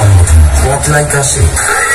Walk like a sheep.